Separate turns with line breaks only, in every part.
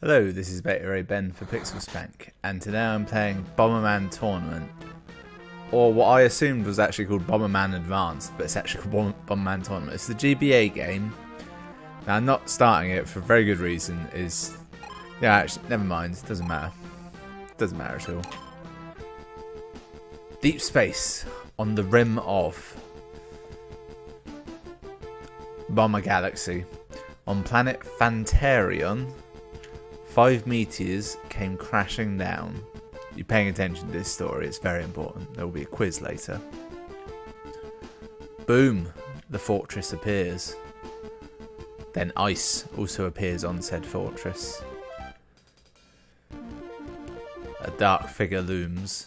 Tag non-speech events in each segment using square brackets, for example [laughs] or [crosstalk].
Hello, this is Beta Ray Ben for Pixel Spank, and today I'm playing Bomberman Tournament, or what I assumed was actually called Bomberman Advanced, but it's actually called Bomberman Tournament. It's the GBA game. Now, I'm not starting it for a very good reason. Is yeah, actually, never mind. It doesn't matter. It doesn't matter at all. Deep space on the rim of Bomber Galaxy on planet Phantarion five meteors came crashing down. You're paying attention to this story, it's very important. There will be a quiz later. Boom! The fortress appears. Then ice also appears on said fortress. A dark figure looms.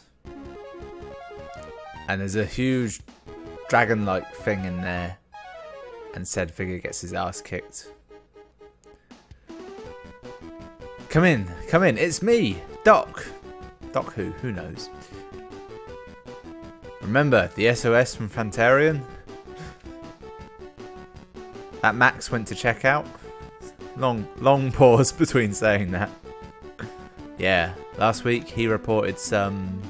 And there's a huge dragon like thing in there. And said figure gets his ass kicked. Come in, come in, it's me, Doc. Doc who? Who knows? Remember the SOS from Phantarion? That Max went to check out? Long, long [laughs] pause between saying that. yeah, last week he reported some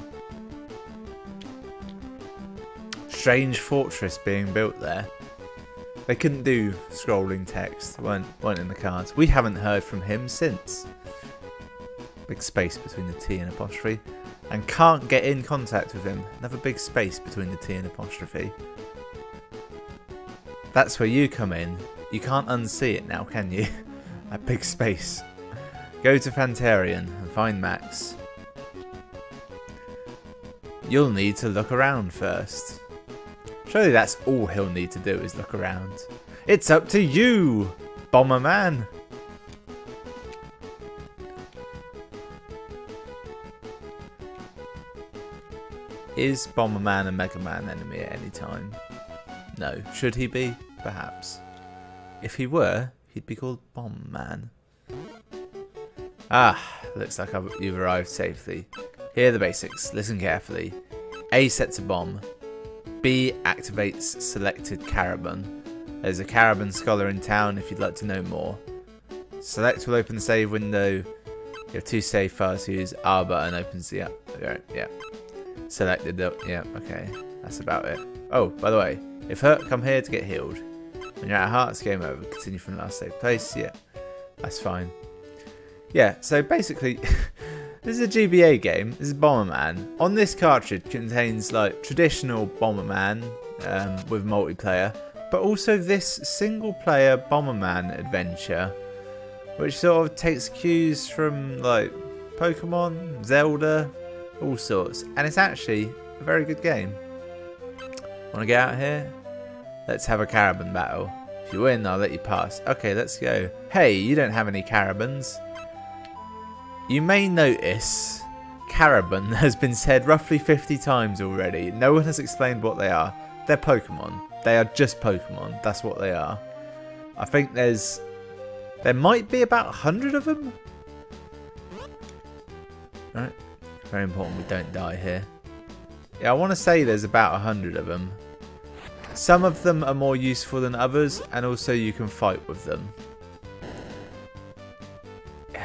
strange fortress being built there. They couldn't do scrolling text, weren't, weren't in the cards. We haven't heard from him since big space between the T and apostrophe, and can't get in contact with him. Another big space between the T and apostrophe. That's where you come in. You can't unsee it now, can you? [laughs] that big space. Go to Phantarion and find Max. You'll need to look around first. Surely that's all he'll need to do is look around. It's up to you, Bomberman! Is Bomberman a Mega Man enemy at any time? No. Should he be? Perhaps. If he were, he'd be called Bomb-Man. Ah, looks like I've, you've arrived safely. Here are the basics. Listen carefully. A sets a bomb. B activates selected Karabon. There's a Karabon scholar in town if you'd like to know more. Select will open the save window. You have two save files use. R button opens the up. Yeah. Selected the... Yeah, okay. That's about it. Oh, by the way, if hurt, come here to get healed. When you're at heart, it's game over. Continue from last save place. Yeah, that's fine. Yeah, so basically, [laughs] this is a GBA game. This is Bomberman. On this cartridge contains like traditional Bomberman um, with multiplayer, but also this single-player Bomberman adventure, which sort of takes cues from like Pokemon, Zelda, all sorts. And it's actually a very good game. Want to get out here? Let's have a Karabon battle. If you win, I'll let you pass. Okay, let's go. Hey, you don't have any Karabons. You may notice Karabon [laughs] has been said roughly 50 times already. No one has explained what they are. They're Pokemon. They are just Pokemon. That's what they are. I think there's... There might be about 100 of them. Right. Very important we don't die here. Yeah, I want to say there's about a hundred of them. Some of them are more useful than others, and also you can fight with them. [sighs]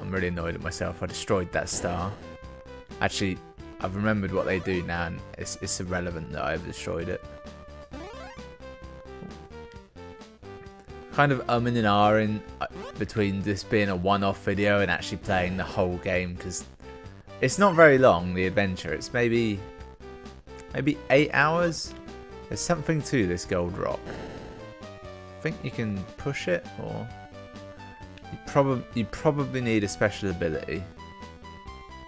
I'm really annoyed at myself. I destroyed that star. Actually, I've remembered what they do now, and it's, it's irrelevant that I've destroyed it. Kind of umming and ahhing uh, between this being a one-off video and actually playing the whole game, because it's not very long, the adventure. It's maybe maybe eight hours. There's something to this gold rock. I think you can push it, or you probably you probably need a special ability.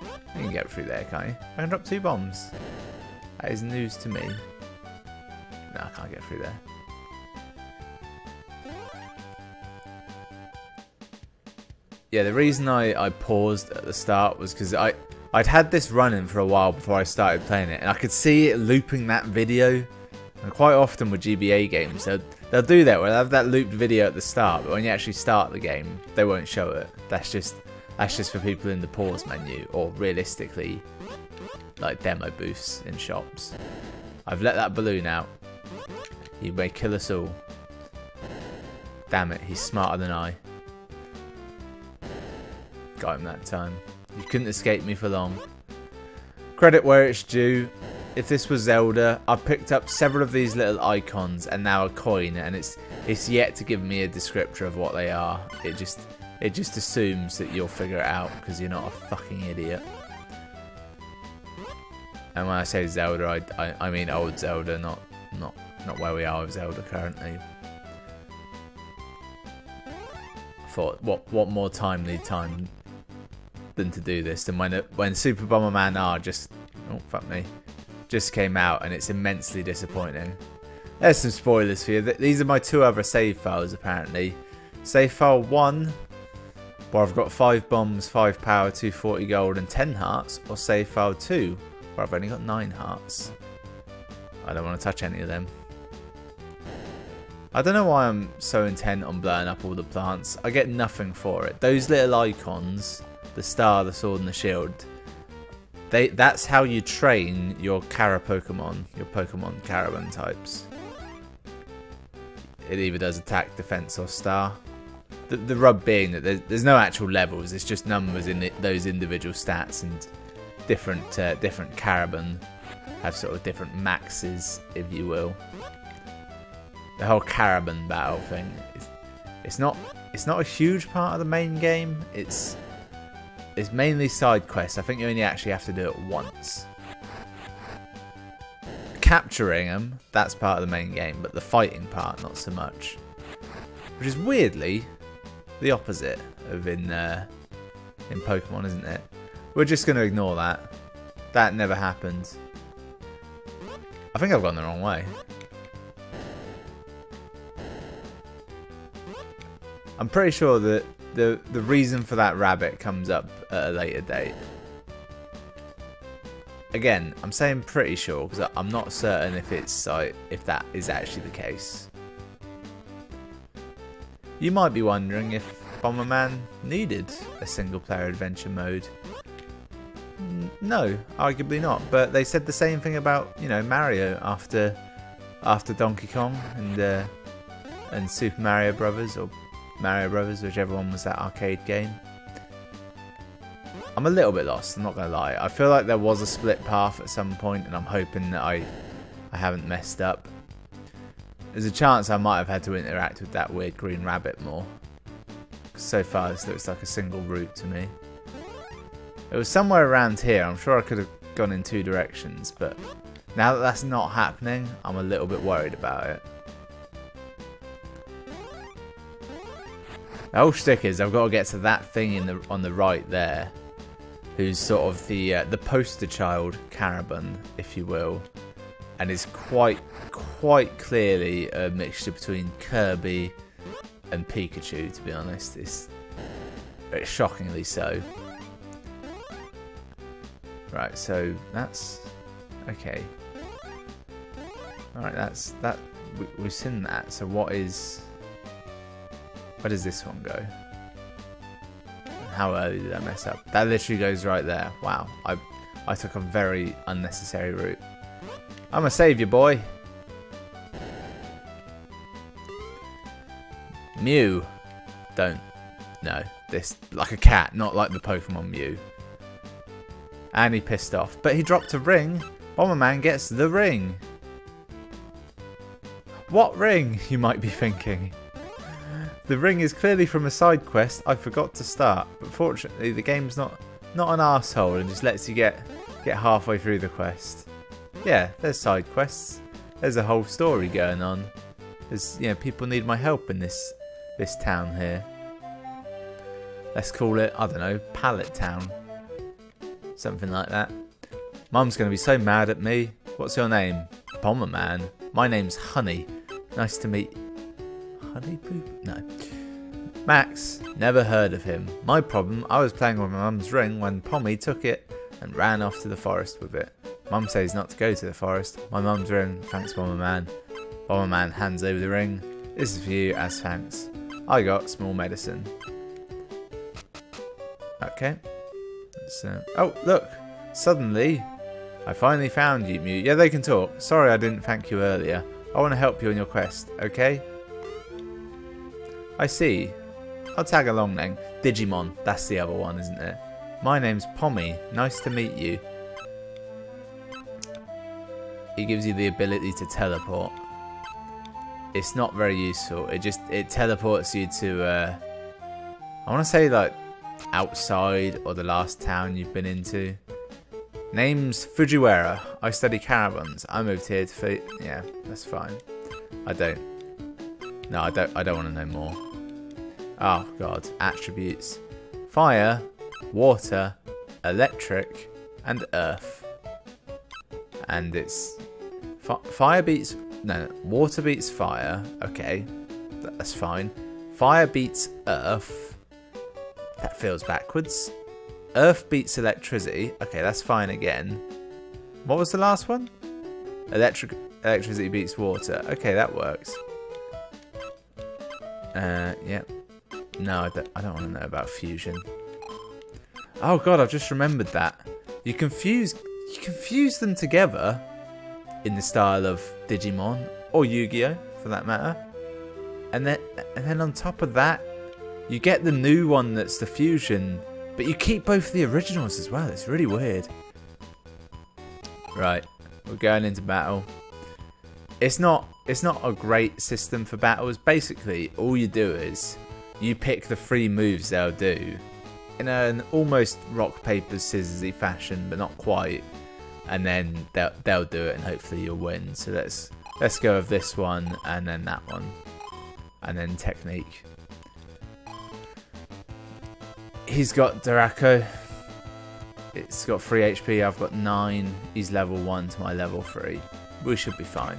You can get through there, can't you? I can drop two bombs. That is news to me. No, I can't get through there. Yeah, the reason I, I paused at the start was because I, I'd had this running for a while before I started playing it, and I could see it looping that video. And quite often with GBA games, they'll, they'll do that, where they'll have that looped video at the start, but when you actually start the game, they won't show it. That's just that's just for people in the pause menu, or realistically, like demo booths in shops. I've let that balloon out. He may kill us all. Damn it, he's smarter than I. Got him that time. You couldn't escape me for long. Credit where it's due. If this was Zelda, I've picked up several of these little icons and now a coin, and it's it's yet to give me a descriptor of what they are. It just it just assumes that you'll figure it out because you're not a fucking idiot. And when I say Zelda, I, I, I mean old Zelda, not not not where we are with Zelda currently. I thought, what what more timely time than to do this than when it, when Super Bomberman R just oh fuck me just came out and it's immensely disappointing. There's some spoilers for you. These are my two other save files apparently. Save file 1 where I've got 5 bombs, 5 power, 240 gold and 10 hearts or save file 2 where I've only got 9 hearts. I don't want to touch any of them. I don't know why I'm so intent on blowing up all the plants. I get nothing for it. Those little icons, the star, the sword and the shield, they that's how you train your Kara Pokemon, your Pokemon Karabon types. It either does attack, defense or star. The, the rub being that there's, there's no actual levels, it's just numbers in those individual stats and different uh, different Karabon have sort of different maxes, if you will the whole Karabon battle thing. It's, it's not it's not a huge part of the main game. It's it's mainly side quests. I think you only actually have to do it once. Capturing them, that's part of the main game, but the fighting part, not so much. Which is weirdly the opposite of in uh, in Pokemon, isn't it? We're just going to ignore that. That never happened. I think I've gone the wrong way. I'm pretty sure that the the reason for that rabbit comes up at a later date. Again, I'm saying pretty sure because I'm not certain if it's like if that is actually the case. You might be wondering if Bomberman needed a single player adventure mode. No, arguably not. But they said the same thing about you know Mario after after Donkey Kong and uh, and Super Mario Brothers or Mario Brothers, whichever one was that arcade game. I'm a little bit lost, I'm not going to lie. I feel like there was a split path at some point and I'm hoping that I, I haven't messed up. There's a chance I might have had to interact with that weird green rabbit more. So far this looks like a single route to me. It was somewhere around here, I'm sure I could have gone in two directions, but now that that's not happening, I'm a little bit worried about it. Shtick is I've got to get to that thing in the on the right there, who's sort of the uh, the poster child Karabon, if you will, and is quite quite clearly a mixture between Kirby and Pikachu. To be honest, it's, it's shockingly so. Right, so that's okay. All right, that's that. We, we've seen that. So what is where does this one go? How early did I mess up? That literally goes right there. Wow, I, I took a very unnecessary route. I'm a savior, boy. Mew. Don't. No. This, like a cat, not like the Pokemon Mew. And he pissed off. But he dropped a ring. Bomberman gets the ring. What ring, you might be thinking? The ring is clearly from a side quest I forgot to start, but fortunately the game's not not an asshole and just lets you get get halfway through the quest. Yeah, there's side quests. There's a whole story going on. There's you know people need my help in this this town here. Let's call it I don't know Pallet Town, something like that. Mum's gonna be so mad at me. What's your name? Bomberman. My name's Honey. Nice to meet Honey Poop? No. Max, never heard of him. My problem, I was playing with my mum's ring when Pommy took it and ran off to the forest with it. Mum says not to go to the forest. My mum's ring, thanks Bomberman. Bomberman hands over the ring. This is for you as thanks. I got small medicine. Okay. Uh, oh, look. Suddenly, I finally found you, Mew. Yeah, they can talk. Sorry I didn't thank you earlier. I want to help you on your quest, okay? I see. I'll tag along then. Digimon. That's the other one, isn't it? My name's Pommy. Nice to meet you. He gives you the ability to teleport. It's not very useful. It just it teleports you to uh, I want to say like outside or the last town you've been into. Name's Fujiwara. I study Karabons. I moved here to yeah, that's fine. I don't. No, I don't. I don't want to know more. Oh god, attributes: fire, water, electric, and earth. And it's fire beats no, water beats fire. Okay, that's fine. Fire beats earth. That feels backwards. Earth beats electricity. Okay, that's fine again. What was the last one? Electric electricity beats water. Okay, that works. Uh, yeah. No, I don't, I don't want to know about fusion. Oh god, I've just remembered that. You confuse you confuse them together in the style of Digimon or Yu-Gi-Oh for that matter. And then and then on top of that, you get the new one that's the fusion, but you keep both the originals as well. It's really weird. Right, we're going into battle. It's not it's not a great system for battles. Basically, all you do is you pick the three moves they'll do in an almost rock paper scissorsy fashion, but not quite. And then they'll they'll do it, and hopefully you'll win. So let's let's go with this one, and then that one, and then technique. He's got Durako. It's got 3 HP, I've got 9. He's level 1 to my level 3. We should be fine.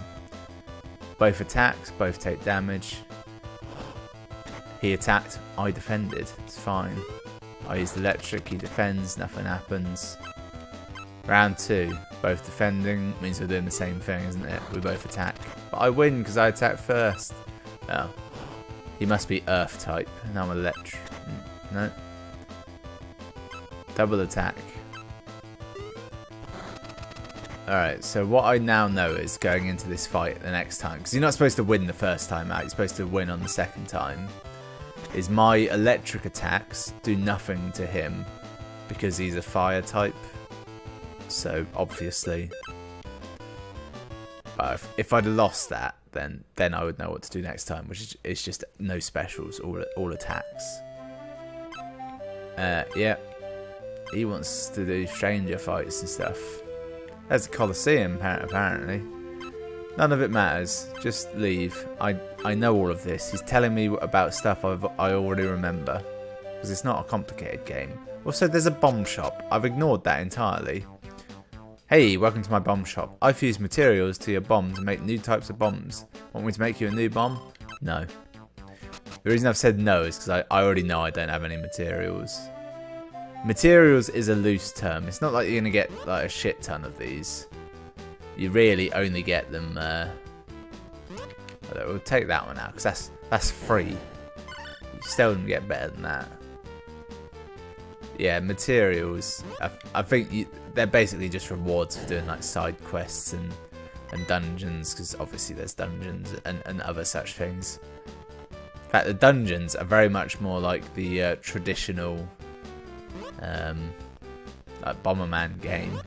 Both attacks, both take damage. He attacked, I defended. It's fine. I used electric, he defends, nothing happens. Round 2, both defending, means we're doing the same thing, isn't it? We both attack. But I win because I attack first. Oh. He must be earth type, and I'm electric. No. Double attack. Alright, so what I now know is going into this fight the next time, because you're not supposed to win the first time out, you're supposed to win on the second time, is my electric attacks do nothing to him, because he's a fire type, so obviously, but if, if I'd lost that, then then I would know what to do next time, which is, is just no specials, all all attacks. Uh, yeah, he wants to do stranger fights and stuff. There's a Colosseum, apparently. None of it matters. Just leave. I I know all of this. He's telling me about stuff I've, I already remember. Because it's not a complicated game. Also, there's a bomb shop. I've ignored that entirely. Hey, welcome to my bomb shop. I fuse materials to your bomb to make new types of bombs. Want me to make you a new bomb? No. The reason I've said no is because I, I already know I don't have any materials. Materials is a loose term. It's not like you're going to get like a shit ton of these. You really only get them... Uh... We'll take that one out because that's, that's free. You still can get better than that. Yeah, materials. I, I think you, they're basically just rewards for doing like side quests and, and dungeons because obviously there's dungeons and, and other such things. In fact, the dungeons are very much more like the uh, traditional um, like Bomberman game.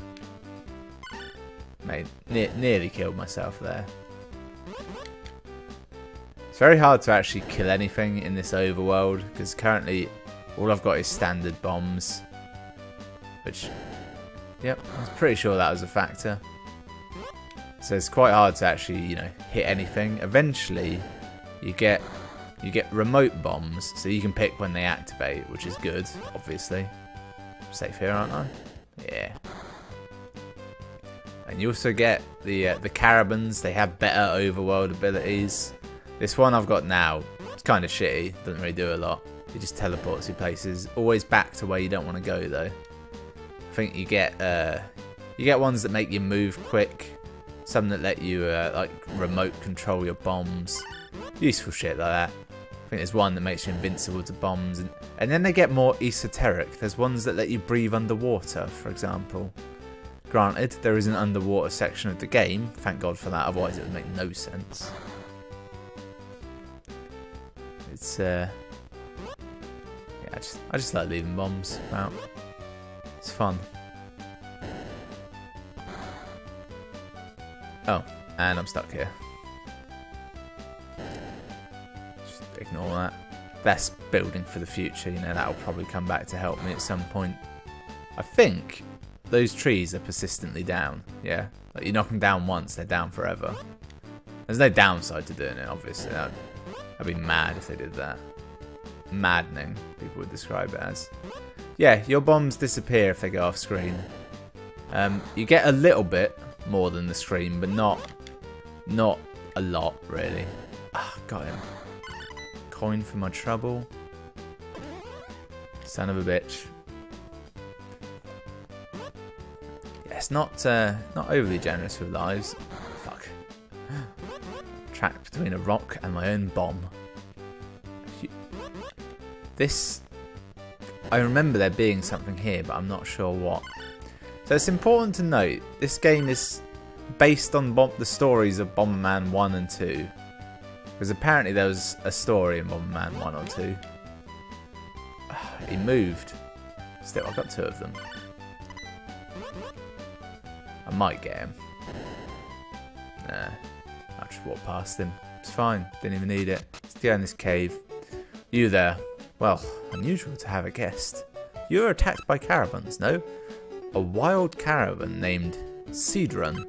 Made ne nearly killed myself there. It's very hard to actually kill anything in this overworld because currently all I've got is standard bombs. Which, yep, I was pretty sure that was a factor. So it's quite hard to actually, you know, hit anything. Eventually, you get you get remote bombs, so you can pick when they activate, which is good, obviously safe here, aren't I? Yeah. And you also get the uh, the Karabons. They have better overworld abilities. This one I've got now, it's kind of shitty. Doesn't really do a lot. It just teleports you places. Always back to where you don't want to go though. I think you get uh, you get ones that make you move quick. Some that let you uh, like remote control your bombs. Useful shit like that I think there's one that makes you invincible to bombs, and, and then they get more esoteric. There's ones that let you breathe underwater, for example. Granted, there is an underwater section of the game, thank God for that, otherwise it would make no sense. It's, uh... Yeah, I just, I just like leaving bombs out. It's fun. Oh, and I'm stuck here. Just ignore that. That's building for the future, you know, that'll probably come back to help me at some point. I think those trees are persistently down, yeah? Like you knock them down once, they're down forever. There's no downside to doing it, obviously. I'd, I'd be mad if they did that. Maddening, people would describe it as. Yeah, your bombs disappear if they go off screen. Um, you get a little bit more than the screen, but not not a lot, really. Ah, got him. Coin for my trouble. Son of a bitch. Not uh, not overly generous with lives. Fuck. Trapped between a rock and my own bomb. This... I remember there being something here, but I'm not sure what. So it's important to note, this game is based on the stories of Bomberman 1 and 2. Because apparently there was a story in Bomberman 1 or 2. [sighs] he moved. Still, I've got two of them. Might get him. Nah, I just walked past him. It's fine, didn't even need it. Go in this cave. You there. Well, unusual to have a guest. You were attacked by Karabons, no? A wild Karabon named Seedrun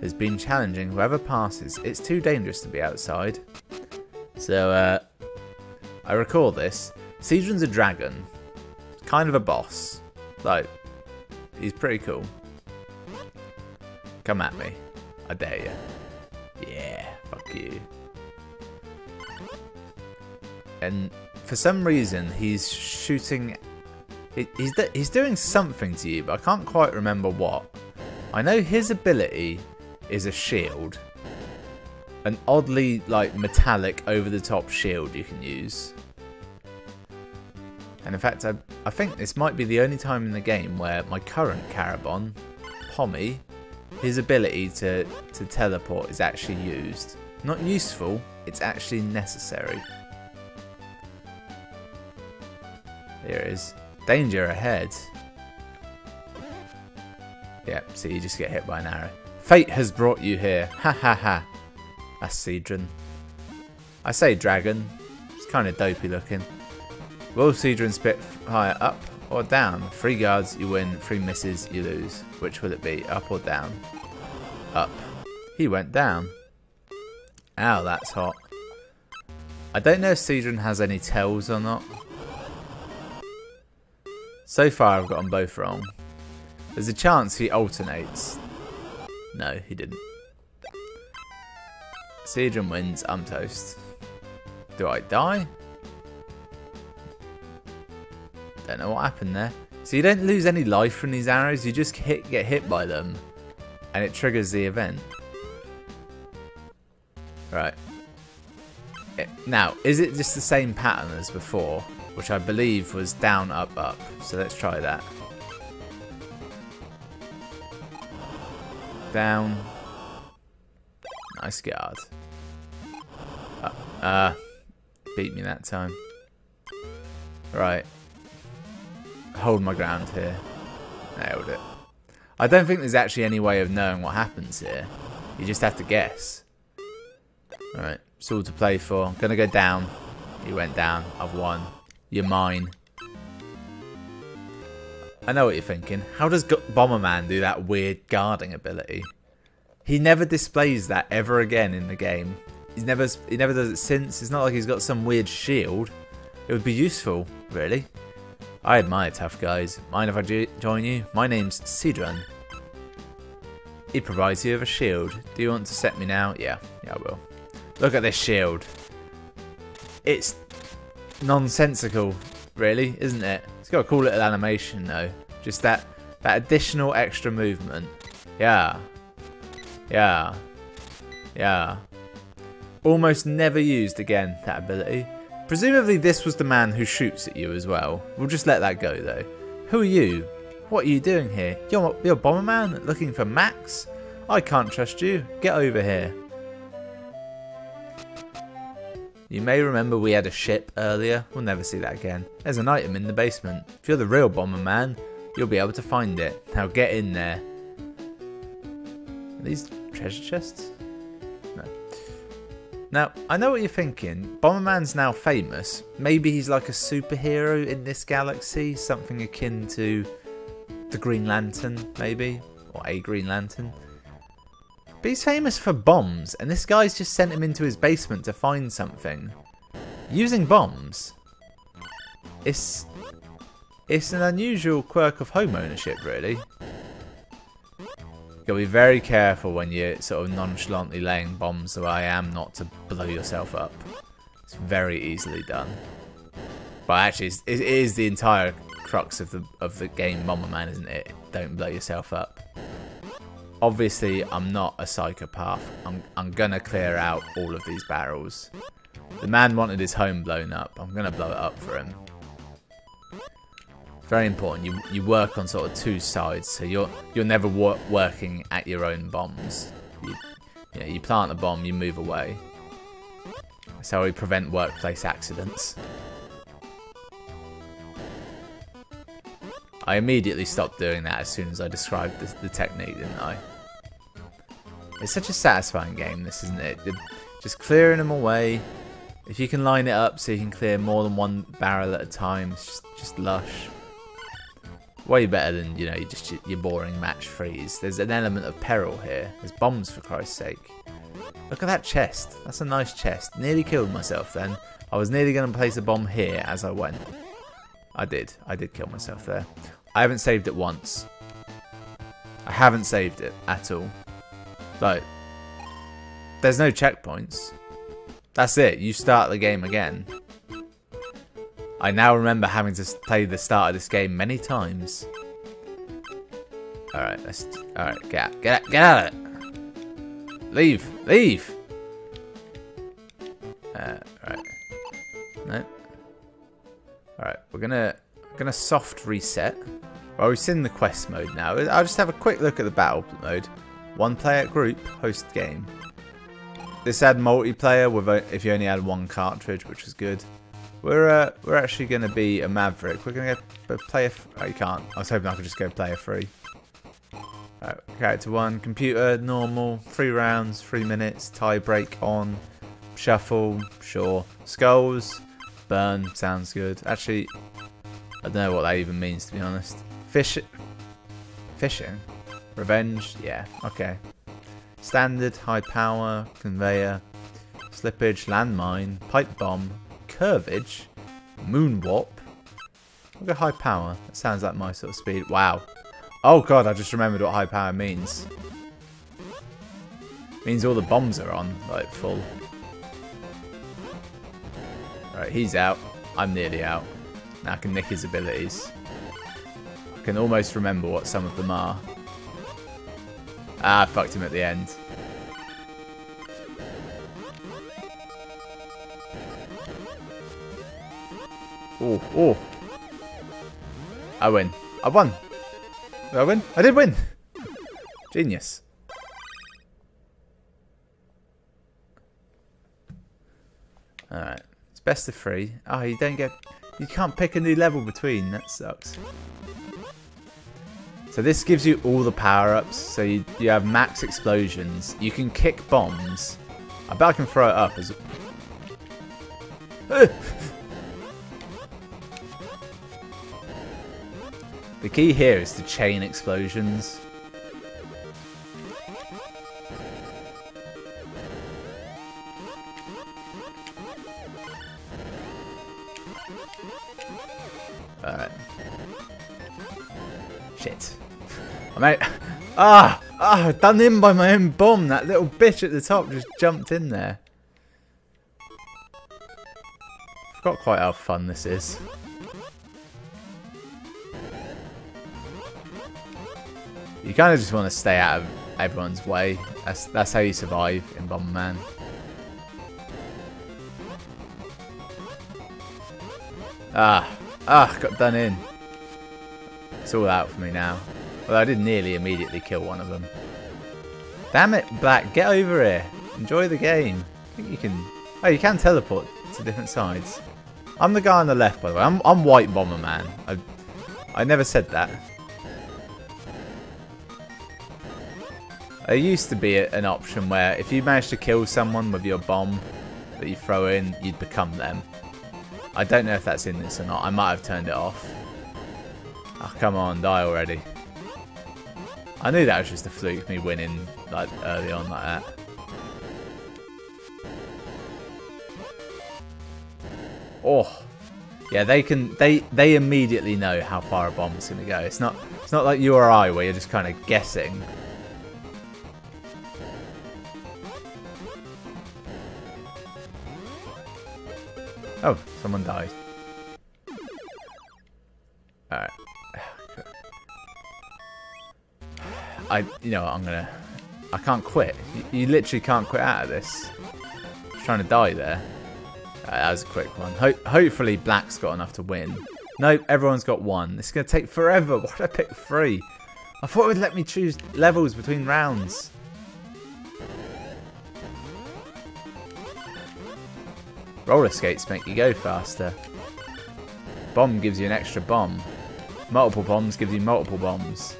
has been challenging whoever passes. It's too dangerous to be outside. So, uh, I recall this. Seedrun's a dragon. Kind of a boss. Like, he's pretty cool. Come at me. I dare you. Yeah, fuck you. And for some reason, he's shooting He's, he's doing something to you, but I can't quite remember what. I know his ability is a shield. An oddly, like, metallic, over-the-top shield you can use. And in fact, I, I think this might be the only time in the game where my current Karabon, Pommy, his ability to, to teleport is actually used. Not useful, it's actually necessary. Here it is. Danger ahead. Yep, so you just get hit by an arrow. Fate has brought you here. Ha ha ha. That's Seedrun. I say dragon. It's kind of dopey looking. Will Seedrun spit higher up or down? Three guards, you win. Three misses, you lose. Which will it be? Up or down? Up. He went down. Ow, that's hot. I don't know if Seedrun has any tells or not. So far I've got them both wrong. There's a chance he alternates. No, he didn't. Seedrun wins, I'm toast. Do I die? Don't know what happened there. So you don't lose any life from these arrows, you just hit, get hit by them. And it triggers the event. Right. It, now, is it just the same pattern as before? which I believe was down, up, up. So let's try that. Down. Nice guard. Uh, uh, beat me that time. Right. Hold my ground here. Nailed it. I don't think there's actually any way of knowing what happens here. You just have to guess. Alright, it's all to play for. Gonna go down. He went down. I've won. You're mine. I know what you're thinking. How does Bomberman do that weird guarding ability? He never displays that ever again in the game. He's never he never does it since. It's not like he's got some weird shield. It would be useful, really. I admire tough guys. Mind if I join you? My name's Seedrun. It provides you with a shield. Do you want to set me now? Yeah, yeah I will. Look at this shield. It's nonsensical, really, isn't it? It's got a cool little animation though. Just that that additional extra movement. Yeah. Yeah. Yeah. Almost never used again, that ability. Presumably this was the man who shoots at you as well. We'll just let that go though. Who are you? What are you doing here? You're, you're Bomberman looking for Max? I can't trust you. Get over here. You may remember we had a ship earlier. We'll never see that again. There's an item in the basement. If you're the real Bomberman, you'll be able to find it. Now get in there. Are these treasure chests? No. Now, I know what you're thinking. Bomberman's now famous. Maybe he's like a superhero in this galaxy. Something akin to the Green Lantern, maybe? Or a Green Lantern. But he's famous for bombs, and this guy's just sent him into his basement to find something. Using bombs. It's it's an unusual quirk of home ownership, really. You gotta be very careful when you're sort of nonchalantly laying bombs the way I am not to blow yourself up. It's very easily done. But actually, it is the entire crux of the of the game Bomberman, isn't it? Don't blow yourself up. Obviously, I'm not a psychopath. I'm, I'm gonna clear out all of these barrels. The man wanted his home blown up. I'm gonna blow it up for him. Very important. You you work on sort of two sides, so you're you're never wor working at your own bombs. You, you, know, you plant a bomb, you move away. That's how we prevent workplace accidents. I immediately stopped doing that as soon as I described the, the technique, didn't I? It's such a satisfying game, this, isn't it? Just clearing them away. If you can line it up so you can clear more than one barrel at a time, it's just, just lush. Way better than, you know, just your boring match freeze. There's an element of peril here. There's bombs, for Christ's sake. Look at that chest. That's a nice chest. Nearly killed myself then. I was nearly going to place a bomb here as I went. I did. I did kill myself there. I haven't saved it once. I haven't saved it at all. Like, there's no checkpoints. That's it. You start the game again. I now remember having to play the start of this game many times. Alright, let's... Alright, get out. Get out, get out of it! Leave! Leave! Uh, alright. No. Alright, we're gonna... Gonna soft reset. Well, we've seen the quest mode now. I'll just have a quick look at the battle mode. One player group, host game. This had multiplayer with if you only had one cartridge, which was good. We're uh, we're actually going to be a Maverick. We're going to go play a... Oh, you can't. I was hoping I could just go player free. Right, character one, computer, normal, three rounds, three minutes, tie break on, shuffle, sure. Skulls, burn, sounds good. Actually, I don't know what that even means to be honest. Fish, fishing, revenge, yeah, okay. Standard, high power, conveyor, slippage, landmine, pipe bomb, curvage, moonwarp. Look at high power. That sounds like my sort of speed. Wow. Oh god, I just remembered what high power means. Means all the bombs are on, like full. Right, he's out. I'm nearly out. Now I can nick his abilities. I can almost remember what some of them are. Ah, I fucked him at the end. Oh, oh. I win. I won. Did I win? I did win. Genius. Alright. It's best of three. Oh, you don't get... You can't pick a new level between. That sucks. So this gives you all the power-ups. So you, you have max explosions. You can kick bombs. I bet I can throw it up as... [laughs] The key here is to chain explosions. Alright. Shit. I might... [laughs] Ah! Ah! Done in by my own bomb! That little bitch at the top just jumped in there. Forgot quite how fun this is. Kind of just want to stay out of everyone's way. That's that's how you survive in Bomberman. Ah, ah, got done in. It's all out for me now. Well, I did nearly immediately kill one of them. Damn it, Black, get over here. Enjoy the game. I think you can... Oh, you can teleport. to different sides. I'm the guy on the left, by the way. I'm, I'm White Bomber Man. I, I never said that. There used to be an option where if you managed to kill someone with your bomb that you throw in, you'd become them. I don't know if that's in this or not. I might have turned it off. Oh, come on, die already. I knew that was just a fluke, me winning like early on like that. Oh, yeah, they can. They they immediately know how far a bomb's gonna go. It's not. It's not like you or I where you're just kind of guessing. Oh, someone died. Alright. I, you know, I'm gonna. I can't quit. You, you literally can't quit out of this. Just trying to die there. Uh, that was a quick one. Ho hopefully, Black's got enough to win. Nope, everyone's got one. This is gonna take forever. [laughs] Why did I pick three? I thought it would let me choose levels between rounds. Roller skates make you go faster. Bomb gives you an extra bomb. Multiple bombs gives you multiple bombs.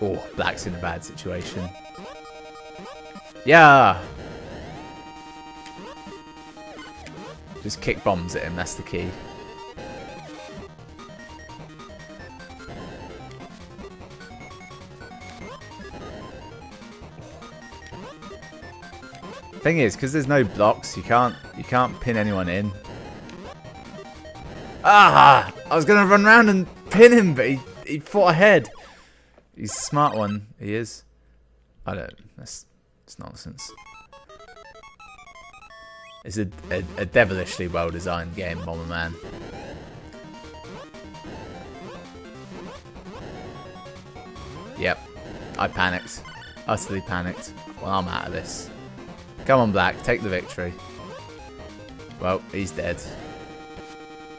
Oh, Black's in a bad situation. Yeah! Just kick bombs at him, that's the key. Thing is, because there's no blocks, you can't you can't pin anyone in. Ah! I was gonna run around and pin him, but he he fought ahead. He's a smart one. He is. I don't. That's it's nonsense. It's a, a, a devilishly well designed game, Bomberman. Yep. I panicked. Utterly panicked. Well, I'm out of this. Come on, Black. Take the victory. Well, he's dead.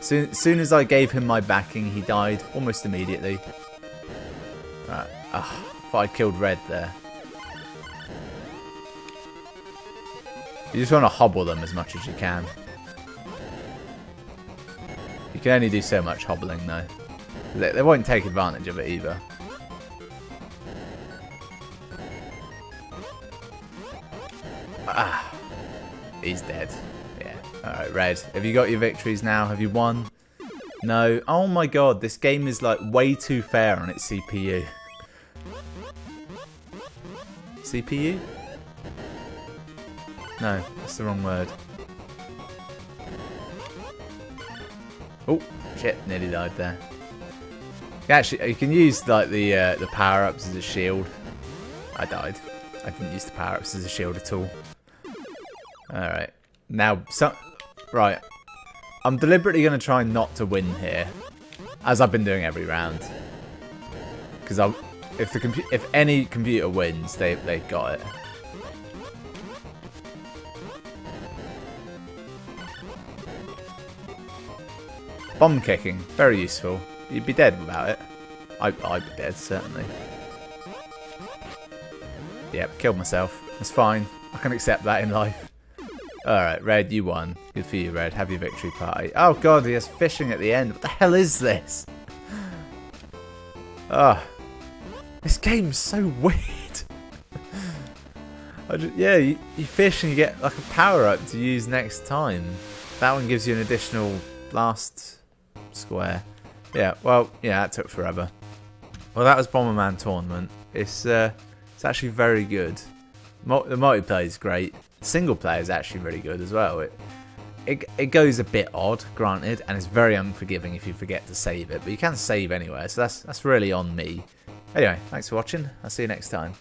Soon, soon as I gave him my backing, he died almost immediately. Right. Ah, thought I killed Red there. You just want to hobble them as much as you can. You can only do so much hobbling though. They won't take advantage of it either. Ah, he's dead. Yeah. Alright, Red. Have you got your victories now? Have you won? No. Oh my god, this game is like way too fair on its CPU. CPU? No, that's the wrong word. Oh, shit, nearly died there. Actually, you can use like the uh, the power-ups as a shield. I died. I didn't use the power-ups as a shield at all. Alright. Now, so, right. I'm deliberately going to try not to win here. As I've been doing every round. Because I... if the if any computer wins, they, they've got it. Bomb kicking, very useful. You'd be dead without it. I, I'd be dead, certainly. Yep, killed myself. It's fine. I can accept that in life. Alright, Red, you won. Good for you, Red. Have your victory party. Oh god, he has fishing at the end. What the hell is this? Ah. Oh, this game's so [laughs] weird. just, yeah, you, you fish and you get like a power-up to use next time. That one gives you an additional last square. Yeah, well, yeah, that took forever. Well, that was Bomberman Tournament. It's uh, it's actually very good. Mo the multiplayer is great. Single player is actually really good as well. It, it it goes a bit odd, granted, and it's very unforgiving if you forget to save it. But you can save anywhere, so that's that's really on me. Anyway, thanks for watching. I'll see you next time.